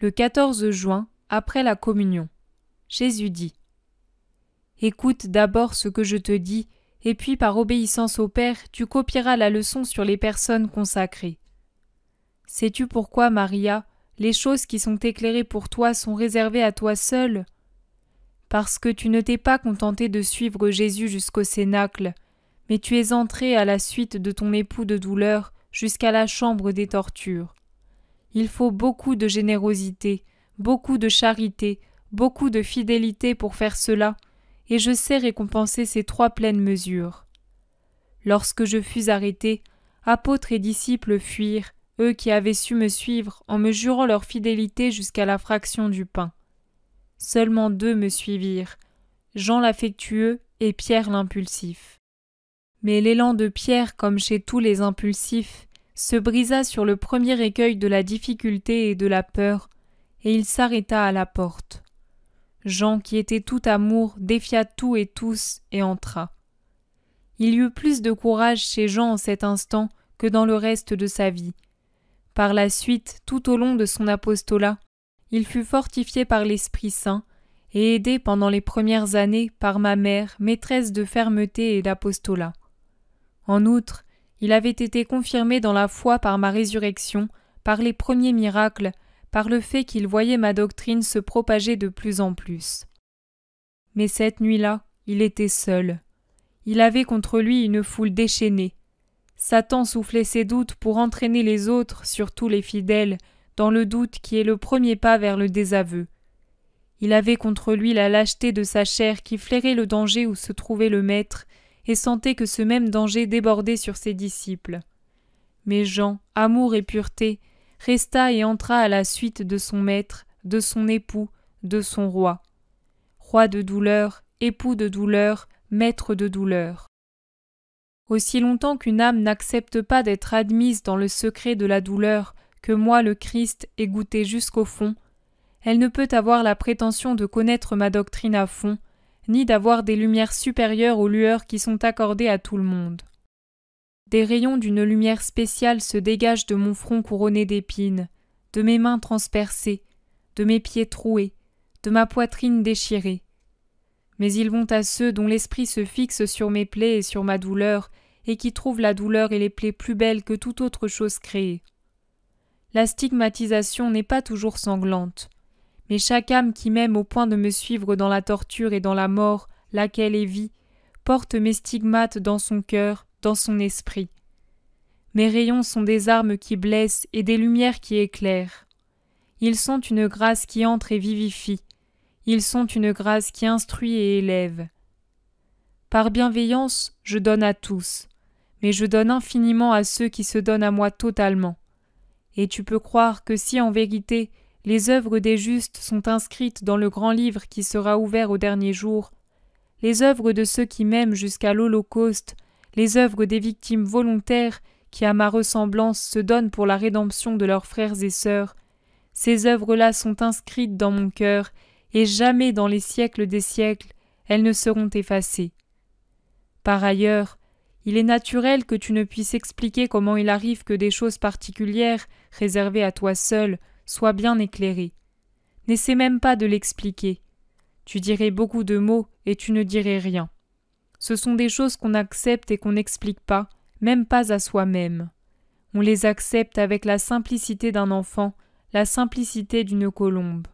Le 14 juin, après la communion. Jésus dit Écoute d'abord ce que je te dis, et puis par obéissance au Père, tu copieras la leçon sur les personnes consacrées. Sais-tu pourquoi, Maria, les choses qui sont éclairées pour toi sont réservées à toi seule Parce que tu ne t'es pas contenté de suivre Jésus jusqu'au cénacle, mais tu es entré à la suite de ton époux de douleur jusqu'à la chambre des tortures. Il faut beaucoup de générosité, beaucoup de charité, beaucoup de fidélité pour faire cela, et je sais récompenser ces trois pleines mesures. Lorsque je fus arrêté, apôtres et disciples fuirent, eux qui avaient su me suivre en me jurant leur fidélité jusqu'à la fraction du pain. Seulement deux me suivirent, Jean l'affectueux et Pierre l'impulsif. Mais l'élan de Pierre, comme chez tous les impulsifs, se brisa sur le premier écueil de la difficulté et de la peur, et il s'arrêta à la porte. Jean, qui était tout amour, défia tout et tous et entra. Il y eut plus de courage chez Jean en cet instant que dans le reste de sa vie. Par la suite, tout au long de son apostolat, il fut fortifié par l'Esprit Saint et aidé pendant les premières années par ma mère, maîtresse de fermeté et d'apostolat. En outre, il avait été confirmé dans la foi par ma résurrection, par les premiers miracles, par le fait qu'il voyait ma doctrine se propager de plus en plus. Mais cette nuit-là, il était seul. Il avait contre lui une foule déchaînée. Satan soufflait ses doutes pour entraîner les autres, surtout les fidèles, dans le doute qui est le premier pas vers le désaveu. Il avait contre lui la lâcheté de sa chair qui flairait le danger où se trouvait le maître et sentait que ce même danger débordait sur ses disciples. Mais Jean, amour et pureté, resta et entra à la suite de son maître, de son époux, de son roi. Roi de douleur, époux de douleur, maître de douleur. Aussi longtemps qu'une âme n'accepte pas d'être admise dans le secret de la douleur que moi le Christ ai goûté jusqu'au fond, elle ne peut avoir la prétention de connaître ma doctrine à fond, ni d'avoir des lumières supérieures aux lueurs qui sont accordées à tout le monde. Des rayons d'une lumière spéciale se dégagent de mon front couronné d'épines, de mes mains transpercées, de mes pieds troués, de ma poitrine déchirée. Mais ils vont à ceux dont l'esprit se fixe sur mes plaies et sur ma douleur, et qui trouvent la douleur et les plaies plus belles que toute autre chose créée. La stigmatisation n'est pas toujours sanglante mais chaque âme qui m'aime au point de me suivre dans la torture et dans la mort, laquelle est vie, porte mes stigmates dans son cœur, dans son esprit. Mes rayons sont des armes qui blessent et des lumières qui éclairent. Ils sont une grâce qui entre et vivifie. Ils sont une grâce qui instruit et élève. Par bienveillance, je donne à tous, mais je donne infiniment à ceux qui se donnent à moi totalement. Et tu peux croire que si en vérité les œuvres des justes sont inscrites dans le grand livre qui sera ouvert au dernier jour. Les œuvres de ceux qui m'aiment jusqu'à l'Holocauste, les œuvres des victimes volontaires qui à ma ressemblance se donnent pour la rédemption de leurs frères et sœurs, ces œuvres-là sont inscrites dans mon cœur, et jamais dans les siècles des siècles elles ne seront effacées. Par ailleurs, il est naturel que tu ne puisses expliquer comment il arrive que des choses particulières, réservées à toi seul, sois bien éclairé. N'essaie même pas de l'expliquer. Tu dirais beaucoup de mots et tu ne dirais rien. Ce sont des choses qu'on accepte et qu'on n'explique pas, même pas à soi-même. On les accepte avec la simplicité d'un enfant, la simplicité d'une colombe.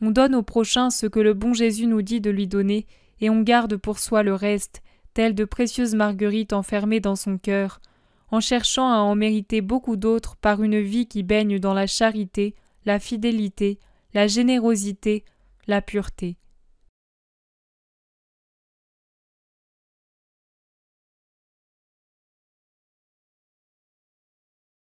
On donne au prochain ce que le bon Jésus nous dit de lui donner, et on garde pour soi le reste, tel de précieuses marguerites enfermées dans son cœur, en cherchant à en mériter beaucoup d'autres par une vie qui baigne dans la charité, la fidélité, la générosité, la pureté.